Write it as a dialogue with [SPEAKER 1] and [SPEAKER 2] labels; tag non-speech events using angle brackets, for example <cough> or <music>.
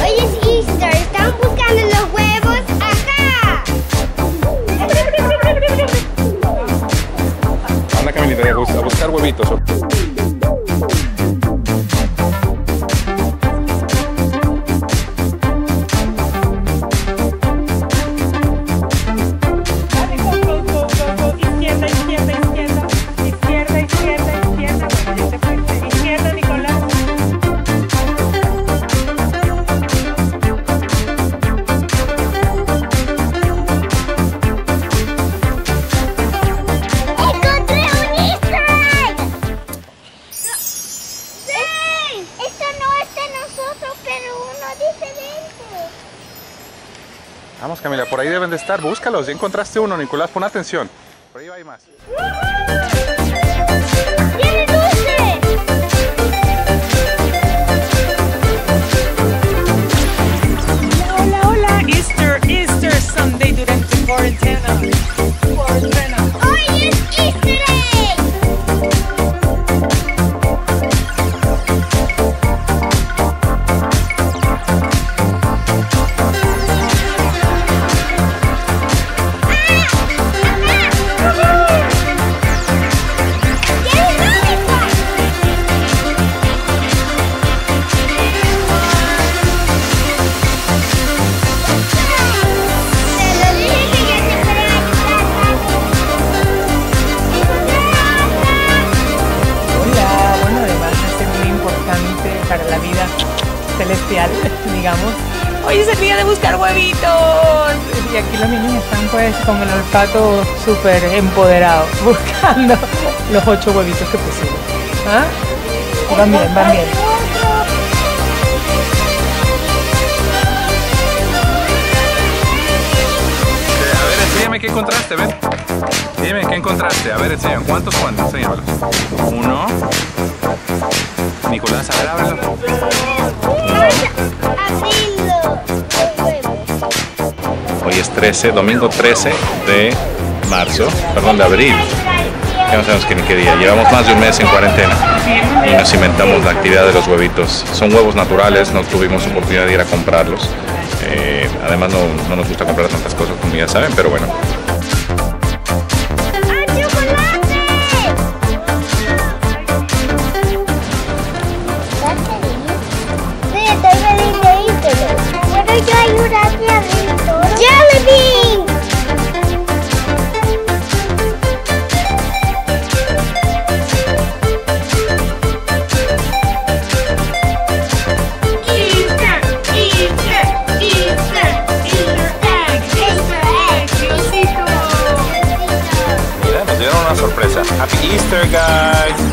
[SPEAKER 1] Oye es Easter, están buscando los huevos acá anda caminita a buscar huevitos Vamos Camila, por ahí deben de estar, búscalos, ya encontraste uno, Nicolás, pon atención. Por ahí va y más.
[SPEAKER 2] Celestial, <laughs> digamos. Hoy es el día de buscar huevitos. Y aquí los niños están pues con el olfato súper empoderado, <laughs> buscando los ocho huevitos que pusieron. ¿Ah? Van bien, van bien.
[SPEAKER 1] A ver, enséñame qué encontraste, ven. Dime qué encontraste. A ver, enséñame. ¿Cuántos, cuántos? Enséñamelos. Uno. Nicolás, a ver, ábrelo. 13, domingo 13 de marzo, perdón, de abril. Ya no sabemos ni qué día. Llevamos más de un mes en cuarentena y nos inventamos la actividad de los huevitos. Son huevos naturales, no tuvimos oportunidad de ir a comprarlos. Eh, además no, no nos gusta comprar tantas cosas como ya saben, pero bueno, Easter, guys!